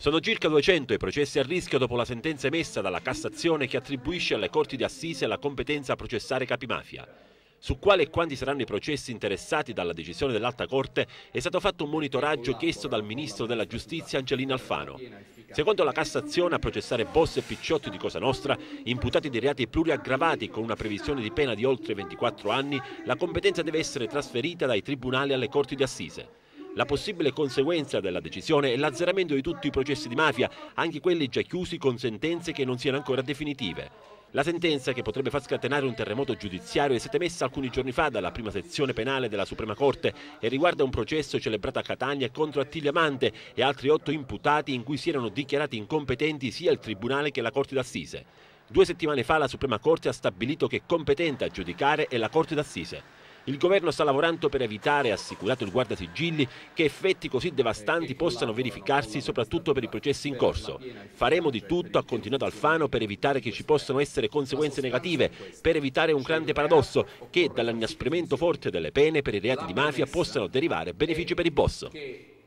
Sono circa 200 i processi a rischio dopo la sentenza emessa dalla Cassazione che attribuisce alle corti di assise la competenza a processare capimafia. Su quali e quanti saranno i processi interessati dalla decisione dell'Alta Corte è stato fatto un monitoraggio chiesto dal Ministro della Giustizia Angelino Alfano. Secondo la Cassazione a processare Boss e Picciotti di Cosa Nostra, imputati di reati pluriaggravati con una previsione di pena di oltre 24 anni, la competenza deve essere trasferita dai tribunali alle corti di assise. La possibile conseguenza della decisione è l'azzeramento di tutti i processi di mafia, anche quelli già chiusi con sentenze che non siano ancora definitive. La sentenza, che potrebbe far scatenare un terremoto giudiziario, è stata emessa alcuni giorni fa dalla prima sezione penale della Suprema Corte e riguarda un processo celebrato a Catania contro Attilio Amante e altri otto imputati in cui si erano dichiarati incompetenti sia il Tribunale che la Corte d'Assise. Due settimane fa la Suprema Corte ha stabilito che competente a giudicare è la Corte d'Assise. Il governo sta lavorando per evitare, assicurato il guardasigilli, che effetti così devastanti possano verificarsi soprattutto per i processi in corso. Faremo di tutto, ha continuato Alfano, per evitare che ci possano essere conseguenze negative, per evitare un grande paradosso, che dall'inasprimento forte delle pene per i reati di mafia possano derivare benefici per i boss. Che